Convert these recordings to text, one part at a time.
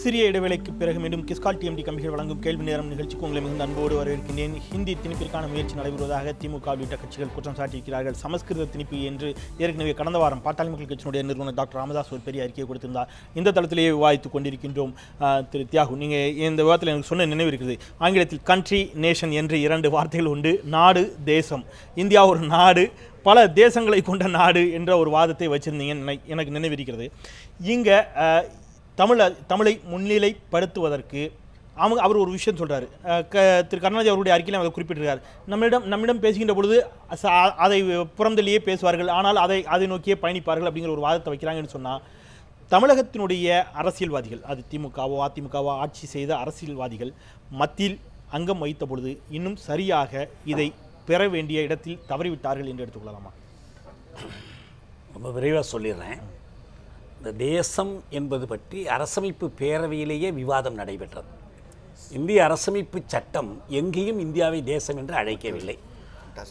சிறிய இடைவேளைக்கு பிறகு மீண்டும் கிஸ்கால் டிஎம்டி கமிஷன் வழங்கும் கேள்வி நேரம் நிகழ்ச்சிக்கு உங்களை மிகுந்த அன்போடு வரவேற்கின்றேன். ஹிந்தி திணிப்பிற்கான முயற்சி நடைபெறுவதாக திமுக உள்ளிட்ட கட்சிகள் குற்றம் சாட்டியிருக்கிறார்கள். சமஸ்கிருத திணிப்பு என்று ஏற்கனவே கடந்த வாரம் பாட்டாளி மக்கள் கட்சியினுடைய நிறுவனர் டாக்டர் ராமதாஸ் ஒரு பெரிய அறிக்கையை கொடுத்திருந்தார். இந்த தளத்திலேயே விவாதித்துக் கொண்டிருக்கின்றோம் திரு தியாகு. நீங்கள் இந்த விவாதத்தில் எனக்கு சொன்ன நினைவு இருக்கிறது ஆங்கிலத்தில் கண்ட்ரி நேஷன் என்று இரண்டு வார்த்தைகள் உண்டு. நாடு தேசம். இந்தியா ஒரு நாடு பல தேசங்களை கொண்ட நாடு என்ற ஒரு வாதத்தை வச்சிருந்தீங்க எனக்கு நினைவிருக்கிறது. இங்கே தமிழ தமிழை முன்னிலைப்படுத்துவதற்கு அவங்க அவர் ஒரு விஷயம் சொல்கிறார் க திரு கருணாநிதி அவருடைய அறிக்கையில் அதை குறிப்பிட்டிருக்கார். நம்மிடம் நம்மிடம் பேசுகின்ற பொழுது அதை புறந்தள்ளியே பேசுவார்கள். ஆனால் அதை அதை நோக்கியே பயணிப்பார்கள் அப்படிங்கிற ஒரு வாதத்தை வைக்கிறாங்கன்னு சொன்னால் தமிழகத்தினுடைய அரசியல்வாதிகள் அது திமுகவோ அதிமுகவோ ஆட்சி செய்த அரசியல்வாதிகள் மத்தியில் அங்கம் வைத்த பொழுது இன்னும் சரியாக இதை பெற வேண்டிய இடத்தில் தவறிவிட்டார்கள் என்று எடுத்துக்கொள்ளலாமா? ரொம்ப விரைவாக சொல்லிடுறேன். இந்த தேசம் என்பது பற்றி அரசமைப்பு பேரவையிலேயே விவாதம் நடைபெற்றது. இந்திய அரசமைப்பு சட்டம் எங்கேயும் இந்தியாவை தேசம் என்று அழைக்கவில்லை.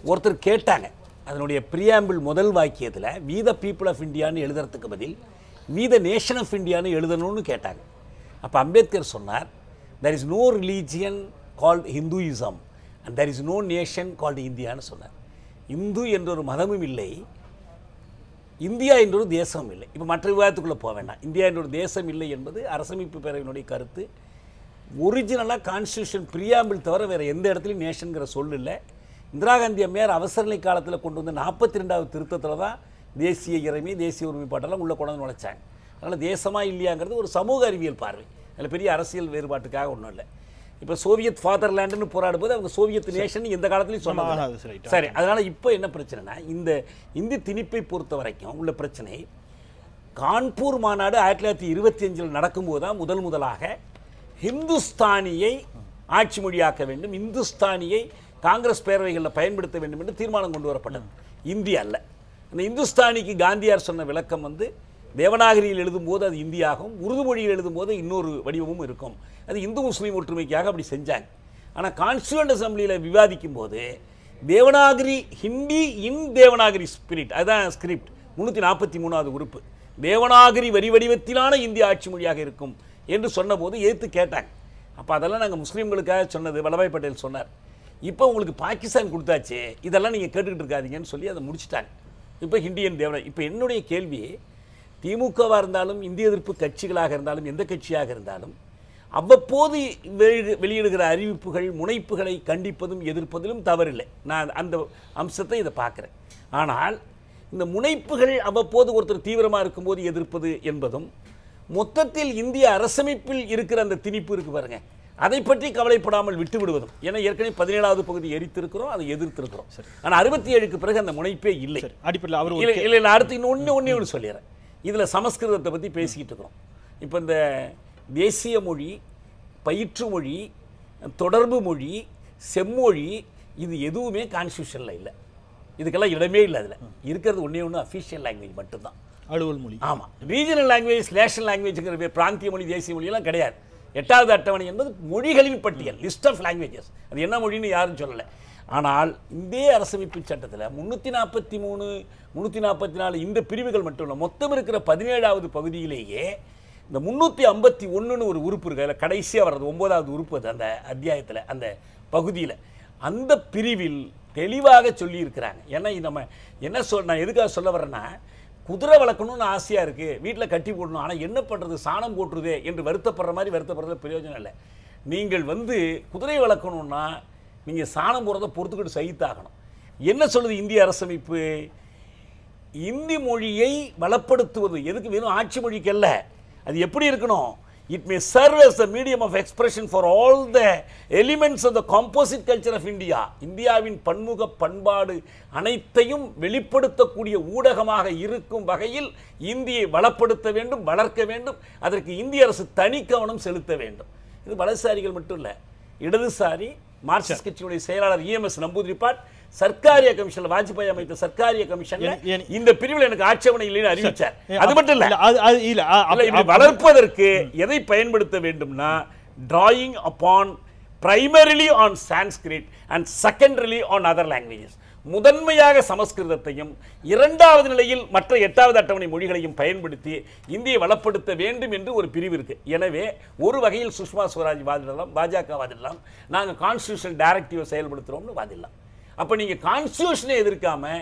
ஒருத்தர் கேட்டாங்க அதனுடைய பிரியாம்பிள் முதல் வாக்கியத்தில் வி த பீப்புள் ஆஃப் இந்தியான்னு எழுதுறதுக்கு பதில் வி த நேஷன் ஆஃப் இந்தியான்னு எழுதணும்னு கேட்டாங்க. அப்போ அம்பேத்கர் சொன்னார் there is no religion called Hinduism and there is no nation called இந்தியான்னு சொன்னார். இந்து என்ற ஒரு மதமும் இல்லை இந்தியா என்ற ஒரு தேசம் இல்லை. இப்போ மற்ற விவாதத்துக்குள்ளே போக வேண்டாம். இந்தியா என்ற ஒரு தேசம் இல்லை என்பது அரசமைப்பு பேரவையினுடைய கருத்து. ஒரிஜினலாக கான்ஸ்டியூஷன் பிரியாம்பிள் தவிர வேறு எந்த இடத்துலையும் நேஷனுங்கிற சொல் இல்லை. இந்திரா காந்தி அம்மையார் அவசரநிலை காலத்தில் கொண்டு வந்த நாற்பத்தி ரெண்டாவது திருத்தத்தில் தான் தேசிய இறைமை தேசிய ஒருமைப்பாட்டெல்லாம் உள்ளே கொண்டு வந்து நுழைச்சாங்க. அதனால் தேசமாக இல்லையாங்கிறது ஒரு சமூக அறிவியல் பார்வை. அதில் பெரிய அரசியல் வேறுபாட்டுக்காக ஒன்றும் இல்லை. இப்போ சோவியத் ஃபாதர்லேண்டுன்னு போராடும்போது அவங்க சோவியத் நேஷன் எந்த காலத்துலையும் சொன்னாங்க. சரி அதனால் இப்போ என்ன பிரச்சனைனா இந்த இந்தி திணிப்பை பொறுத்த வரைக்கும் உள்ள பிரச்சனை கான்பூர் மாநாடு ஆயிரத்தி தொள்ளாயிரத்தி இருபத்தி அஞ்சில் நடக்கும்போது தான் முதல் முதலாக ஹிந்துஸ்தானியை ஆட்சி மொழியாக்க வேண்டும் இந்துஸ்தானியை காங்கிரஸ் பேரவைகளில் பயன்படுத்த வேண்டும் என்று தீர்மானம் கொண்டு வரப்பட்டது. இந்தி அல்ல. அந்த இந்துஸ்தானிக்கு காந்தியார் சொன்ன விளக்கம் வந்து தேவநாகரியில் எழுதும்போது அது இந்தியாகும் உருது மொழியில் எழுதும்போது இன்னொரு வடிவமும் இருக்கும். அது இந்து முஸ்லீம் ஒற்றுமைக்காக அப்படி செஞ்சாங்க. ஆனால் கான்ஸ்டியூண்ட் அசம்பிளியில் விவாதிக்கும் போது தேவநாகரி ஹிந்தி இன் தேவநாகரி ஸ்பிரிட் அதுதான் ஸ்கிரிப்ட் முந்நூற்றி நாற்பத்தி மூணாவது உறுப்பு. தேவநாகரி வரி வடிவத்திலான இந்திய ஆட்சி மொழியாக இருக்கும் என்று சொன்னபோது ஏற்று கேட்டாங்க. அப்போ அதெல்லாம் நாங்கள் முஸ்லீம்களுக்காக சொன்னது வல்லபாய் பட்டேல் சொன்னார். இப்போ உங்களுக்கு பாகிஸ்தான் கொடுத்தாச்சு இதெல்லாம் நீங்கள் கேட்டுக்கிட்டு இருக்காதீங்கன்னு சொல்லி அதை முடிச்சிட்டாங்க. இப்போ ஹிந்தியன் தேவனா இப்போ என்னுடைய கேள்வி திமுகவாக இருந்தாலும் இந்திய எதிர்ப்பு கட்சிகளாக இருந்தாலும் எந்த கட்சியாக இருந்தாலும் அவ்வப்போது வெளியிடு வெளியிடுகிற அறிவிப்புகள் முனைப்புகளை கண்டிப்பதும் எதிர்ப்பதிலும் தவறில்லை. நான் அந்த அம்சத்தை இதை பார்க்குறேன். ஆனால் இந்த முனைப்புகள் அவ்வப்போது ஒருத்தர் தீவிரமாக இருக்கும்போது எதிர்ப்பது என்பதும் மொத்தத்தில் இந்திய அரசமைப்பில் இருக்கிற அந்த திணிப்பு இருக்கு பாருங்க. அதை பற்றி கவலைப்படாமல் விட்டு விடுவதும் ஏன்னா ஏற்கனவே பதினேழாவது பகுதி எரித்திருக்கிறோம் அதை எதிர்த்திருக்கிறோம். ஆனால் அறுபத்தி ஏழுக்கு பிறகு அந்த முனைப்பே இல்லை. அடிப்படையில் அவர் இல்லை இல்லை அடுத்து இன்னும் ஒன்று ஒன்றே ஒன்று சொல்லிடுறேன். இதில் சமஸ்கிருதத்தை பற்றி பேசிக்கிட்டு இருக்கிறோம். இப்போ இந்த தேசிய மொழி பயிற்று மொழி தொடர்பு மொழி செம்மொழி இது எதுவுமே கான்ஸ்டியூஷனில் இல்லை. இதுக்கெல்லாம் இடமே இல்லை அதில். இருக்கிறது ஒன்றே ஒன்று அஃபிஷியல் லாங்குவேஜ் மட்டும்தான். அலுவல் மொழி. ஆமாம் ரீஜனல் லாங்குவேஜ் நேஷனல் லாங்குவேஜ்ங்கிற பேர் பிராந்திய மொழி தேசிய மொழியெல்லாம் கிடையாது. எட்டாவது அட்டவணை என்பது மொழிகளின் பட்டியல் லிஸ்ட் ஆஃப் லாங்குவேஜஸ் அது என்ன மொழின்னு யாரும் சொல்லலை. ஆனால் இந்திய அரசமைப்பு சட்டத்தில் முந்நூற்றி நாற்பத்தி மூணு முந்நூற்றி நாற்பத்தி நாலு இந்த பிரிவுகள் மட்டும் இல்லை மொத்தம் இருக்கிற பதினேழாவது பகுதியிலேயே இந்த முந்நூற்றி ஐம்பத்தி ஒன்றுன்னு ஒரு உறுப்பு இருக்குது அதில் கடைசியாக வர்றது ஒம்போதாவது உறுப்பு அது அந்த அத்தியாயத்தில் அந்த பகுதியில். அந்த பிரிவில் தெளிவாக சொல்லியிருக்கிறாங்க. ஏன்னா நம்ம என்ன சொல் நான் எதுக்காக சொல்ல வரேன்னா குதிரை வளர்க்கணும்னு ஆசையாக இருக்குது வீட்டில் கட்டி போடணும். ஆனால் என்ன பண்ணுறது சாணம் போட்டுருதே என்று வருத்தப்படுற மாதிரி வருத்தப்படுறது பிரயோஜனம் இல்லை. நீங்கள் வந்து குதிரை வளர்க்கணுன்னா நீங்கள் சாணம் போடுறத பொறுத்துக்கிட்டு சகித்தாகணும். என்ன சொல்லுது இந்திய அரசமைப்பு? இந்தி மொழியை வளப்படுத்துவது. எதுக்கு வெறும் ஆட்சி மொழிக்கு அல்ல? அது எப்படி இருக்கணும்? It may serve as the medium of expression for all the elements of the composite culture of India இந்தியாவின் பன்முக பண்பாடு அனைத்தையும் வெளிப்படுத்தக்கூடிய ஊடகமாக இருக்கும் வகையில் இந்தியை வளப்படுத்த வேண்டும் வளர்க்க வேண்டும். அதற்கு இந்திய அரசு தனி கவனம் செலுத்த வேண்டும். இது வலதுசாரிகள் மட்டும் இல்லை இடதுசாரி மார்க்சிஸ்ட் கட்சியினுடைய செயலாளர் இஎம்எஸ் நம்பூதிரிப்பாட் சர்க்காரிய கமிஷன்ல வாஜ்பாய் அமைத்த சர்க்காரிய என்- இந்த பிரிவில் எனக்கு ஆட்சேபனை இல்லைன்னு அறிவிச்சார். அது மட்டும் இல்ல. வளர்ப்பதற்கு எதை பயன்படுத்த வேண்டும்னா drawing upon primarily on sanskrit and secondarily on other languages. முதன்மையாக சமஸ்கிருதத்தையும் இரண்டாவது நிலையில் மற்ற எட்டாவது அட்டவணை மொழிகளையும் பயன்படுத்தி இந்தியை வளப்படுத்த வேண்டும் என்று ஒரு பிரிவு இருக்கு. எனவே ஒரு வகையில் சுஷ்மா ஸ்வராஜ் வாதிடலாம் பாஜக வாதிடலாம் நாங்க கான்ஸ்டியூஷன் டைரக்டிவை செயல்படுத்துறோம்னு வாதிடலாம். அப்ப நீங்க கான்ஸ்டியூஷனை எதிர்க்காம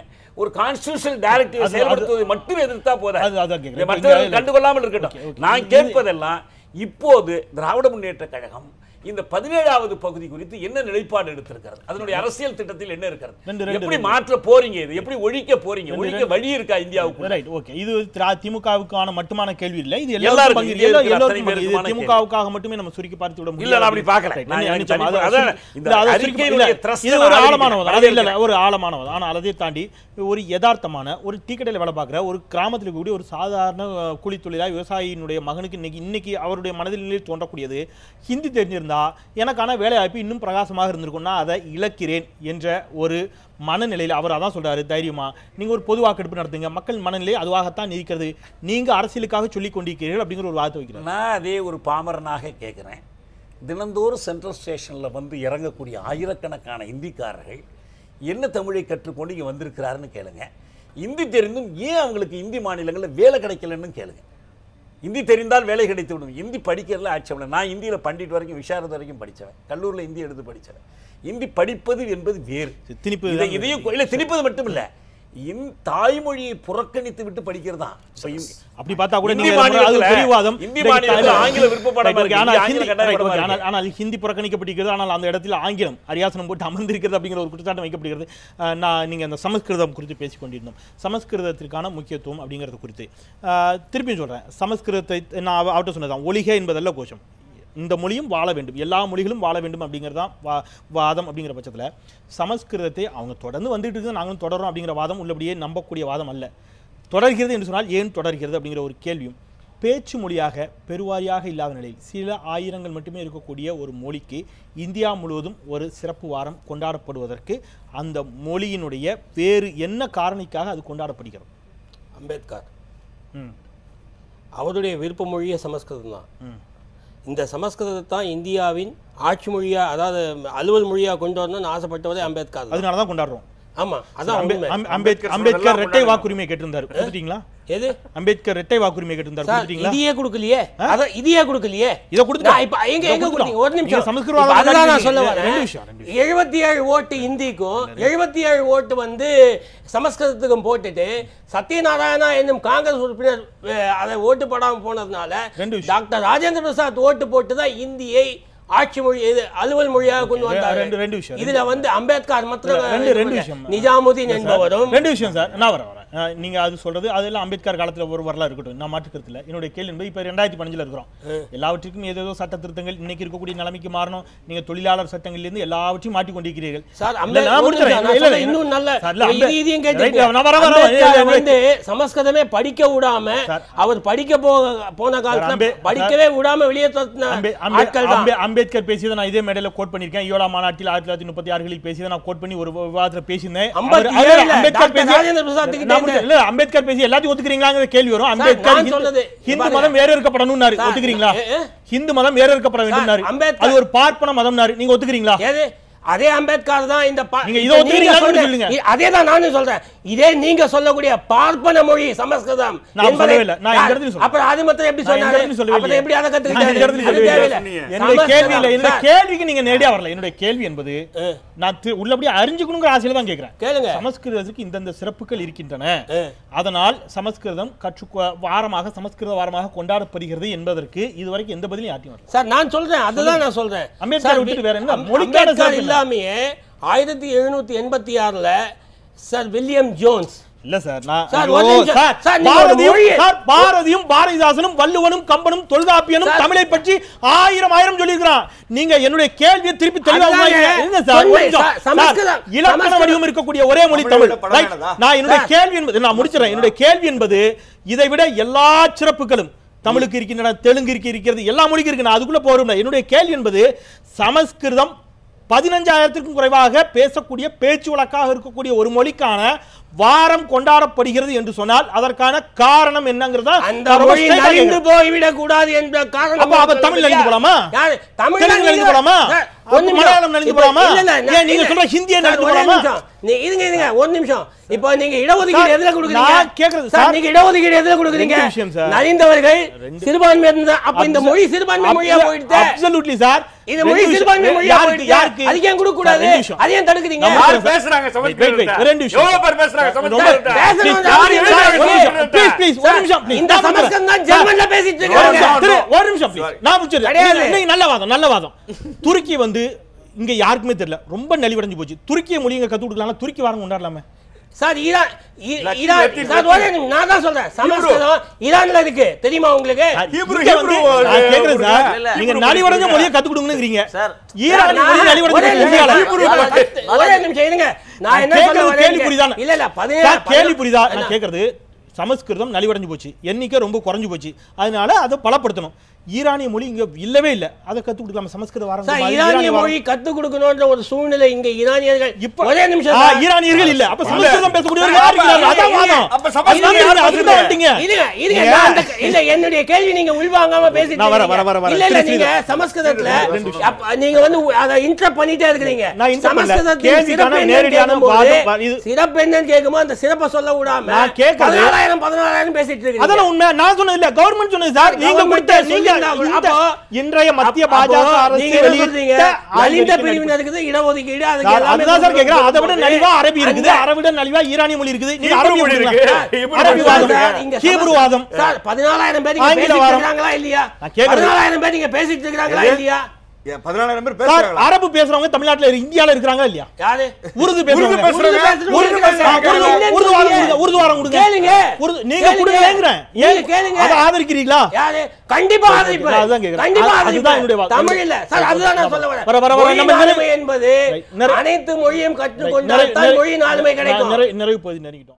ஒரு கான்ஸ்டியூஷன் டைரக்டிவ் செயல்படுத்துவதை மட்டும் எதிர்த்தா போதாது. மற்றவர்கள் கண்டுகொள்ளாமல் இருக்கட்டும். நான் கேட்பதெல்லாம் இப்போது திராவிட முன்னேற்ற கழகம் இந்த பதினேழாவது பகுதி குறித்து என்ன நிலைப்பாடு எடுத்திருக்கிறது? அதனுடைய அரசியல் திட்டத்தில் என்ன இருக்கிறது? எப்படி. மாற்ற போறீங்க இது? எப்படி ஒழிக்க போறீங்க? ஒழிக்க. வழி இருக்கா இந்தியாவுக்கு ரைட் ஓகே இது திமுகவுக்கான மட்டுமான கேள்வி இல்லை. இது எல்லாருக்கும், எல்லாருக்கும் பங்கு- இந்திய எல்லா- இருக்கிற எல்லாருக்கும் அத்தனை பங்கு. இது பேருக்குமான திமுகவுக்காக மட்டுமே நம்ம சுருக்கி பார்த்து விட நான் அப்படி பார்க்கல. இது ஒரு. ஆழமானது. அது இல்ல. ஒரு ஆழமானது. ஆனால் அதை தாண்டி ஒரு யதார்த்தமான ஒரு டீக்கடையில் வேலை பார்க்குற ஒரு கிராமத்தில் இருக்கக்கூடிய ஒரு சாதாரண கூலி தொழிலாளி விவசாயியினுடைய மகனுக்கு இன்னைக்கு இன்னைக்கு அவருடைய மனதில் தோன்றக்கூடியது. ஹிந்தி தெரிஞ்சிருந்தா எனக்கான வேலை வாய்ப்பு இன்னும் பிரகாசமாக இருந்திருக்கும்னா அதை இழக்கிறேன் என்ற ஒரு மனநிலையில் அவர் அதான் சொல்கிறாரு தைரியமாக நீங்கள் ஒரு பொது வாக்கெடுப்பு நடத்துங்க. மக்கள் மனநிலை அதுவாகத்தான் இருக்கிறது. நீங்கள் அரசியலுக்காக சொல்லி கொண்டிருக்கிறீர்கள் அப்படிங்கிற ஒரு வார்த்தை வைக்கிறேன் நான் அதே ஒரு பாமரனாக கேட்குறேன். தினந்தோறும் சென்ட்ரல் ஸ்டேஷனில் வந்து இறங்கக்கூடிய ஆயிரக்கணக்கான இந்திக்காரர்கள் என்ன தமிழை கற்றுக்கொண்டு இங்கே வந்திருக்கிறாருன்னு கேளுங்க. இந்தி தெரிந்தும் ஏன் அவங்களுக்கு இந்தி மாநிலங்களில் வேலை கிடைக்கலன்னு கேளுங்க. இந்தி தெரிந்தால் வேலை கிடைத்து விடும். இந்தி படிக்கிறதுல ஆட்சேபனை நான் இந்தியில் பண்டிட் வரைக்கும் விசாரத வரைக்கும் படித்தவன். கல்லூரியில் இந்தி எடுத்து படித்தவன். இந்தி படிப்பது என்பது வேறு. திணிப்பு இதை இதையும் இல்ல திணிப்பது மட்டும் இல்ல இந் தாய்மொழியை புறக்கணித்து விட்டு படிக்கிறது? தான் அப்படி பார்த்தா கூட நீங்க அது மாநிலத்துல- பெரிய வாதம் இந்தி இன்னைக்கு மாநிலத்துல ஆங்கில விருப்பப்படாம Right, okay, இருக்கு. ஆனால் ஹிந்தி- ஹிந்தி புறக்கணிக்கப்படுகிறது. ஆனால் அந்த இடத்துல ஆங்கிலம் அரியாசனம் போட்டு அமர்ந்திருக்கிறது அப்படிங்கிற ஒரு குற்றச்சாட்டு வைக்கப்படுகிறது. நான் நீங்க அந்த சமஸ்கிருதம் குறித்து பேசிக் கொண்டிருந்தோம் சமஸ்கிருதத்திற்கான முக்கியத்துவம் அப்படிங்கிறது குறித்து. அஹ், திருப்பியும் சொல்றேன். சமஸ்கிருதத்தை நான் அவ- அவர்ட்ட சொன்னதான் ஒளிக என்பதல்ல கோஷம். இந்த மொழியும் வாழ வேண்டும். எல்லா மொழிகளும் வாழ வேண்டும் அப்படிங்கிறது தான் வா வாதம் அப்படிங்கிற பட்சத்தில் சமஸ்கிருதத்தை அவங்க தொடர்ந்து வந்துட்டு இருக்குது நாங்களும் தொடரோம் அப்படிங்கிற வாதம் உள்ளபடியே நம்பக்கூடிய வாதம் அல்ல. தொடர்கிறது என்று சொன்னால் ஏன் தொடர்கிறது அப்படிங்கிற ஒரு கேள்வியும் பேச்சு மொழியாக பெருவாரியாக இல்லாத நிலையில் சில ஆயிரங்கள் மட்டுமே இருக்கக்கூடிய ஒரு மொழிக்கு இந்தியா முழுவதும் ஒரு சிறப்பு வாரம் கொண்டாடப்படுவதற்கு அந்த மொழியினுடைய வேறு என்ன காரணிக்காக அது கொண்டாடப்படுகிறது? அம்பேத்கர். ம். அவருடைய விருப்ப மொழியே சமஸ்கிருதம் தான். ம். இந்த சமஸ்கிருதத்தை தான் இந்தியாவின் ஆட்சி மொழியாக அதாவது அலுவல் மொழியாக கொண்டு வரணும்னு ஆசைப்பட்டவரே அம்பேத்கர் அதனால தான் கொண்டாடுறோம். ஆமா அதான் அம்பேத்கர் அம்பேத்கர் இரட்டை வாக்குரிமை கேட்டிருந்தாரு. கொடுத்துட்டீங்களா? எது? அம்பேத்கர் இரட்டை வாக்குரிமை கேட்டிருந்தாரு. கொடுத்துட்டீங்களா? இதையே கொடுக்கலையே. அதான் இதையே கொடுக்கலையே. இதை. நான் இப்ப எங்க எங்க. கொடுத்தீங்க? ஒரு நிமிஷம். சமஸ்கிருதம் அதுதான் நான். சொல்ல வரேன். விஷயம், ரெண்டு எழுபத்தி ஏழு ஓட்டு இந்திக்கும் எழுபத்தி ஏழு ஓட்டு வந்து சமஸ்கிருதத்துக்கும் போட்டுட்டு சத்யநாராயணா என்னும் காங்கிரஸ் உறுப்பினர் அதை ஓட்டு போடாம போனதுனால. டாக்டர் ராஜேந்திர பிரசாத் ஓட்டு போட்டு தான் இந்தியை ஆட்சி மொழி இது அலுவல் மொழியாக கொண்டு வந்தார் ரெண்டு- ரெண்டு விஷயம். இதுல வந்து அம்பேத்கர் மாத்திரம் ரெண்டு- ரெண்டு விஷயம். நிஜாமுதீன் என்பவரும் ரெண்டு விஷயம் சார் நான் வரேன் வரேன் அஹ் நீங்க அது சொல்றது அதெல்லாம் அம்பேத்கர் காலத்துல ஒரு வரலாறு இருக்கட்டும். நான் மாற்றுக்கிறது இல்லை என்னுடைய கேள்வி என்பது இப்ப ரெண்டாயிரத்தி பதினஞ்சுல இருக்கிறோம். எல்லாவற்றுக்கும் ஏதேதோ சட்ட திருத்தங்கள் இன்னைக்கு இருக்கக்கூடிய நிலைமைக்கு மாறணும். நீங்க தொழிலாளர் சட்டங்கள்ல இருந்து எல்லாவற்றையும் மாட்டிக் கொண்டிருக்கிறீர்கள் இன்னும் நல்ல சமஸ்கிருதமே படிக்க விடாம. அவர் படிக்க போக போன காலத்துல படிக்கவே விடாம வெளியே அம்பேத்கர் பேசியதை நான் இதே மேடையில கோட் பண்ணிருக்கேன் ஈழா மாநாட்டில் ஆயிரத்தி தொள்ளாயிரத்தி முப்பத்தி ஆறுகளில் பேசியதை நான் கோட் பண்ணி ஒரு விவாதத்துல பேசியிருந்தேன். இல்ல அம்பேத்கர் பேசி எல்லாத்தையும் ஒத்துக்கிறீங்களாங்கிற கேள்வி வரும். அம்பேத்கர் ஹிந்து-. மதம் வேற இருக்கப்படணும்னாரு ஒத்துக்கிறீங்களா. ஹிந்து மதம் வேற இருக்கப்பட அம்பேத்கர் அது ஒரு பார்ப்பன மதம்னாரு. நீங்க ஒத்துக்கிறீங்களா? அதே அம்பேத்கர் தான் இந்த அதே தான் நானும் சொல்றேன். இதே நீங்க சொல்லக்கூடிய பார்ப்பன மொழி சமஸ்கிருதம். அப்புறம் அது மட்டும் எப்படி சொன்னாரு. எப்படி அதை கத்துக்கிட்டாரு? கேள்விக்கு நீங்க நேரடியா வரல. என்னுடைய கேள்வி என்பது நான் உள்ளபடியே அறிஞ்சுக்கணுங்கிற ஆசையில தான் கேட்கிறேன் கேளுங்க. சமஸ்கிருதத்துக்கு இந்தந்த சிறப்புகள் இருக்கின்றன. அதனால் சமஸ்கிருதம் கற்று வாரமாக சமஸ்கிருத வாரமாக கொண்டாடப்படுகிறது என்பதற்கு இதுவரைக்கும் எந்த யார்ட்டையும் வரல. சார் நான் சொல்றேன். அதுதான் நான் சொல்றேன். அம்பேத்கர் விட்டுட்டு வேற என்ன? மொழிக்கான இல்லாமையே ஆயிரத்தி எழுநூத்தி எண்பத்தி ஆறுல சார் வில்லியம் ஜோன்ஸ் இல்ல சார் பாரதியும் பாரதிதாசனும் வள்ளுவனும் கம்பனும் தொல்காப்பியனும். தமிழை பற்றி ஆயிரம் ஆயிரம் சொல்லியிருக்கிறான் நீங்க என்னுடைய கேள்வியை திருப்பி தெளிவா அதுதாங்க. உள்வாங்கிக்க. இருங்க சார், ஒரு தொன்மை, நிமிஷம். சார், சமஸ்கிருதம், சார், இலக்கண. வடிவம் இருக்கக்கூடிய ஒரே மொழி தமிழை? நான் என்னுடைய. கேள்வி என்பது நான் முடிச்சிடறேன் என்னுடைய கேள்வி என்பது இதை விட எல்லா சிறப்புகளும் தமிழுக்கு இருக்கின்றன தெலுங்கிற்கு இருக்கிறது எல்லா மொழிக்கும் இருக்கு நான் அதுக்குள்ள போறோம் என்னுடைய கேள்வி என்பது சமஸ்கிருதம் பதினஞ்சாயிரத்திற்கும் குறைவாக பேசக்கூடிய பேச்சு வழக்காக இருக்கக்கூடிய ஒரு மொழிக்கான வாரம் கொண்டாடப்படுகிறது என்று சொன்னால் அதற்கான காரணம் என்னங்கிறதா அந்த மொழி நலிந்து. போய்விடக் கூடாது என்ற காரணம் தமிழ் நலிந்து போலாமா? தமிழ் நலிந்து- போலாமா? நிமிஷம். மலையாளம் இப்போ- போலாமா? ஏன் நீங்க. சொல்ற ஹிந்தியை ஒரே போலாமா? நிமிஷம். நீ- இருங்க இருங்க ஒரு நிமிஷம் இப்போ நீங்க இடஒதுக்கீடு எதுல கொடுக்குறீங்க நான் கேக்குறது சார். நீங்க இடஒதுக்கீடு எதுல கொடுக்குறீங்க. நலிந்தவர்கள் சிறுபான்மை இருந்தா அப்ப இந்த மொழி சிறுபான்மை மொழியா போயிடுது அப்சல்யூட்லி சார் இந்த மொழி சிறுபான்மை மொழியா போயிடுது யாருக்கு அது ஏன் கொடுக்க கூடாது. அது ஏன் தடுக்குறீங்க யார் பேசுறாங்க wait, ரெண்டு விஷயம். எவ்வளவு பேர் பேசுறாங்க சமஸ்கிருதத்தை பேசணும் யாரு please, பேசுறாங்க? ஒரு நிமிஷம். இந்த. சமஸ்கிருதம் தான் ஜெர்மன்ல பேசிட்டு ஒரு இருக்காங்க ஒரு நிமிஷம் please. நான் முடிச்சிடுறேன். இன்னைக்கு நல்ல வாதம் நல்ல வாதம் துருக்கி வந்து இங்க யாருக்குமே தெரியல. ரொம்ப நலிவடைஞ்சு போச்சு. துருக்கிய மொழி இங்க கத்து கொடுக்கலாம் துருக்கி வாரம் கொண்டாடலாமே. சார் ஈரான் ஈரான் நான் தான் சொல்றேன். சமஸ்கிருதம் ஈரான்ல இருக்கு. தெரியுமா உங்களுக்கு? வந்து கேக்குறேன் சார். நீங்க நலிவடைஞ்ச. மொழியை கத்து கொடுங்கங்கறீங்க சார், ஈரான் நான் மொழி நலிவடைஞ்சு ஒரே நிமிஷம். இருங்க. என்ன கேள்வி புரியுதா இல்ல இல்ல சார், பதினேழு கேள்வி புரியுதா என்ன? நான் கேக்குறது. சமஸ்கிருதம் நலிவடைஞ்சு போச்சு. எண்ணிக்கை ரொம்ப குறைஞ்சு போச்சு. அதனால அதை பலப்படுத்தணும். ஈரானிய மொழி இங்க இல்லவே இல்ல. அதை கத்து கொடுக்கலாம் சமஸ்கிருத வாரம் ஈரானிய மொழி. கத்து கொடுக்கணும்ன்ற ஒரு சூழ்நிலை இங்க ஈரானியர்கள் இப்ப ஒரே நிமிஷம். ஈரானியர்கள் இல்ல. அப்ப சமஸ்கிருதம் பேசக்கூடியவர்கள்? அதான் இல்ல, வாதம். அப்ப சமஸ்கிருதம் அதுதான் யார் அதுக்கு தான் வந்துட்டீங்க இருங்க இருங்க. நீங்க- நான் அந்த- இல்ல என்னுடைய கேள்வி நீங்க உள்வாங்காம பேசிட்டு இருக்கீங்க. வரேன், வரேன், இல்ல இல்ல. நீங்க சமஸ்கிருதத்துல நீங்க வந்து அதை இன்டரப்ட் பண்ணிட்டே இருக்கீங்க நான் interrupt பண்ணல. சமஸ்கிருதத்தின் சிறப்பு என்னன்னு நேரடியான கேட்கும்போது, வாதம். வ- இது- சிறப்பு என்னன்னு கேட்கும்போது அந்த சிறப்பை சொல்ல விடாம பதினாலாயிரம் பதினாலாயிரம் பேசிட்டு இருக்கீங்க அதெல்லாம் உண்மை? நான் சொன்னது இல்ல. கவர்மெண்ட் சொன்னது சார். நீங்க கொடுத்த நீங்க இன்றைய மத்திய பாஜக அரசு நீங்க வெளியிட்ட நலிந்த ஆய்வறிக்கை பிரிவினருக்கு இடஒதுக்கீடு அதுக்கு எல்லாமே அதுதான் சார் கேக்குறேன் அதை விட. நலிவா அரபி இருக்குது விட நலிவா ஈரானிய மொழி இருக்குது நீங்க அரபி மொழி. இருக்கு. அரபி வாதம் ஹீப்ரு வாதம் சார் பதினாலாயிரம் பேர் இங்க பேசிட்டு. இருக்காங்களா இல்லையா நான் கேக்குறது- பதினாலாயிரம் பேர் இங்க பேசிட்டு இருக்காங்களா? இல்லையா பதினாலாயிரம் பேர் அரபு பேசுறவங்க தமிழ்நாட்டுல இந்தியால இருக்கிறாங்க இல்லையா யாரு உருது பேசுறவங்க. உருது இருக்காங்க. வாரம். கொடுங்க. கேளுங்க. நீங்க கேளுங்க. கொடுங்களேங்கிறேன். நீங்க ஏன் கேளுங்க. அதை ஆதரிக்கிறீங்களா யாரு கண்டிப்பா ஆதரிப்பேன் அதுதான் கேக்குறேன். கண்டிப்பா ஆதரிப்பேன். தமிழ் இல்ல சார் அதுதான் நான் சொல்ல வரேன் வர, நம்ம என்பது அனைத்து மொழியும் கற்றுக்கொண்டால் தான் கிடைக்கும் நிறைவு பகுதி நெருங்கிட்டோம்